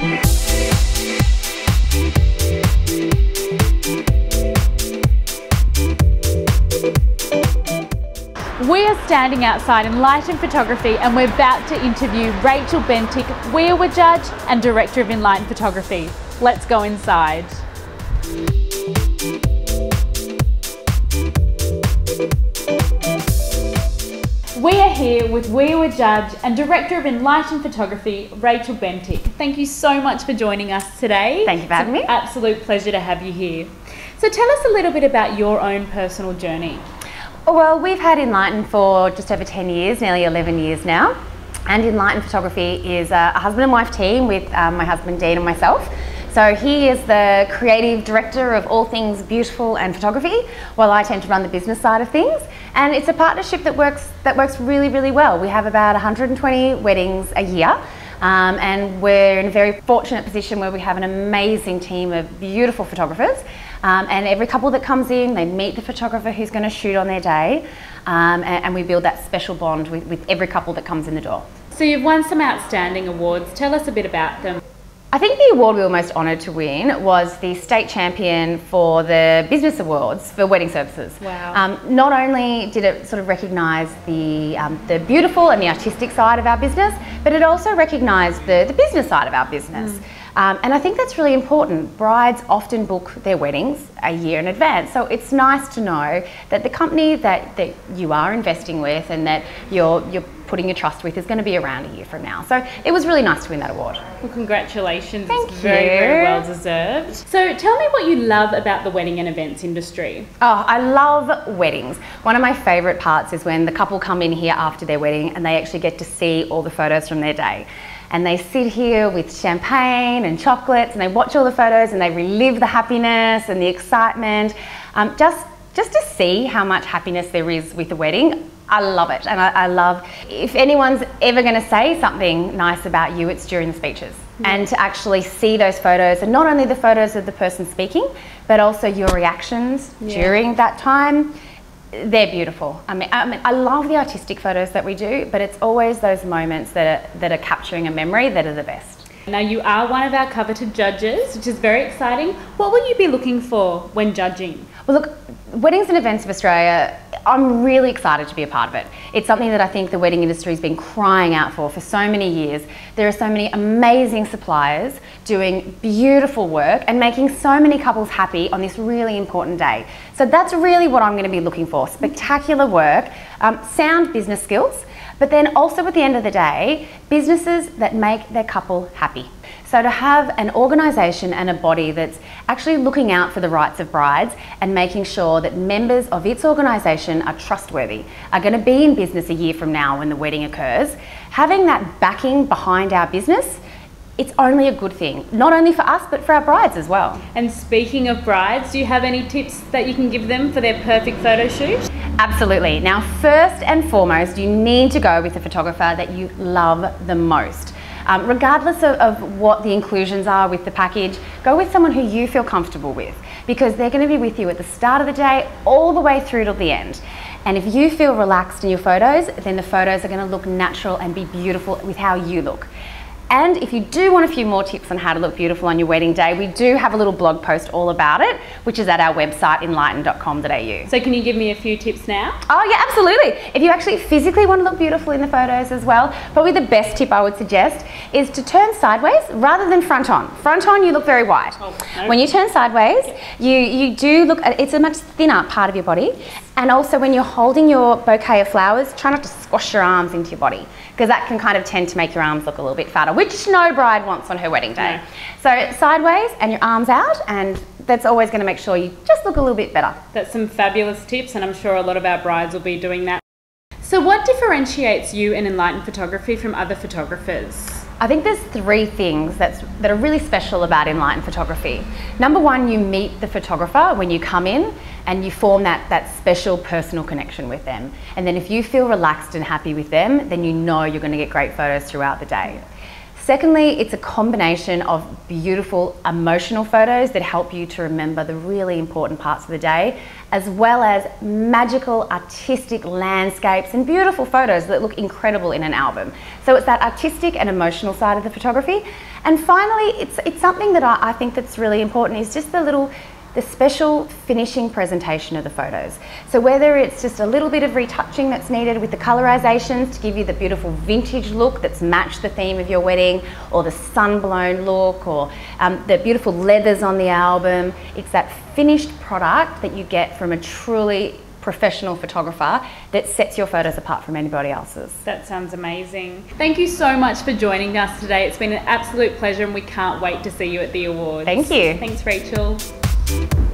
We are standing outside Inlighten Photography and we're about to interview Rachael Bentick, WEOA Judge and Director of Inlighten Photography. Let's go inside. We are here with WEOA Judge and Director of Enlightened Photography, Rachael Bentick. Thank you so much for joining us today. Thank you for having me. Absolute pleasure to have you here. So tell us a little bit about your own personal journey. Well, we've had Enlightened for just over 10 years, nearly 11 years now. And Enlightened Photography is a, a husband and wife team with um, my husband Dean and myself. So he is the creative director of all things beautiful and photography, while I tend to run the business side of things. And it's a partnership that works that works really, really well. We have about 120 weddings a year. Um, and we're in a very fortunate position where we have an amazing team of beautiful photographers. Um, and every couple that comes in, they meet the photographer who's going to shoot on their day, um, and, and we build that special bond with, with every couple that comes in the door. So you've won some outstanding awards. Tell us a bit about them. I think the award we were most honoured to win was the state champion for the business awards for wedding services. Wow. Um, not only did it sort of recognise the, um, the beautiful and the artistic side of our business, but it also recognised the, the business side of our business. Um, and I think that's really important. Brides often book their weddings a year in advance. So it's nice to know that the company that, that you are investing with and that you're, you're putting your trust with is going to be around a year from now. So it was really nice to win that award. Well, congratulations. Thank it's very, very you. well deserved. So tell me what you love about the wedding and events industry. Oh, I love weddings. One of my favourite parts is when the couple come in here after their wedding and they actually get to see all the photos from their day. And they sit here with champagne and chocolates and they watch all the photos and they relive the happiness and the excitement. Um, just, just to see how much happiness there is with the wedding, I love it. And I, I love, if anyone's ever going to say something nice about you, it's during the speeches. And to actually see those photos, and not only the photos of the person speaking, but also your reactions Yeah. during that time they're beautiful. I mean, I mean, I love the artistic photos that we do, but it's always those moments that are, that are capturing a memory that are the best. Now, you are one of our coveted judges, which is very exciting. What will you be looking for when judging? Well, look, Weddings and Events of Australia, I'm really excited to be a part of it. It's something that I think the wedding industry has been crying out for for so many years. There are so many amazing suppliers doing beautiful work and making so many couples happy on this really important day. So that's really what I'm going to be looking for spectacular work, um, sound business skills, but then also at the end of the day, businesses that make their couple happy. So to have an organisation and a body that's actually looking out for the rights of brides and making sure that members of its organisation are trustworthy, are going to be in business a year from now when the wedding occurs, having that backing behind our business, it's only a good thing, not only for us but for our brides as well. And speaking of brides, do you have any tips that you can give them for their perfect photo shoot? Absolutely. Now, first and foremost, you need to go with a photographer that you love the most. Um, regardless of, of what the inclusions are with the package, go with someone who you feel comfortable with because they're going to be with you at the start of the day all the way through till the end. And if you feel relaxed in your photos, then the photos are going to look natural and be beautiful with how you look. And if you do want a few more tips on how to look beautiful on your wedding day, we do have a little blog post all about it, which is at our website inlighten.com.au. So, can you give me a few tips now? Oh yeah, absolutely. If you actually physically want to look beautiful in the photos as well, probably the best tip I would suggest is to turn sideways rather than front on. Front on, you look very wide. Oh, no. When you turn sideways, you, you do look, uh, it's a much thinner part of your body. And also when you're holding your bouquet of flowers, try not to squash your arms into your body because that can kind of tend to make your arms look a little bit fatter, which no bride wants on her wedding day. So sideways and your arms out and that's always going to make sure you just look a little bit better. That's some fabulous tips, and I'm sure a lot of our brides will be doing that. So, what differentiates you in Enlightened Photography from other photographers? I think there's three things that's, that are really special about Enlightened Photography. Number one, you meet the photographer when you come in and you form that, that special personal connection with them. And then if you feel relaxed and happy with them, then you know you're going to get great photos throughout the day. Secondly, it's a combination of beautiful emotional photos that help you to remember the really important parts of the day, as well as magical artistic landscapes and beautiful photos that look incredible in an album. So it's that artistic and emotional side of the photography. And finally, it's, it's something that I, I think that's really important is just the little the special finishing presentation of the photos. So whether it's just a little bit of retouching that's needed with the colorizations to give you the beautiful vintage look that's matched the theme of your wedding, or the sunblown look, or um, the beautiful leathers on the album, it's that finished product that you get from a truly professional photographer that sets your photos apart from anybody else's. That sounds amazing. Thank you so much for joining us today. It's been an absolute pleasure and we can't wait to see you at the awards. Thank you. Thanks, Rachael. Thank you.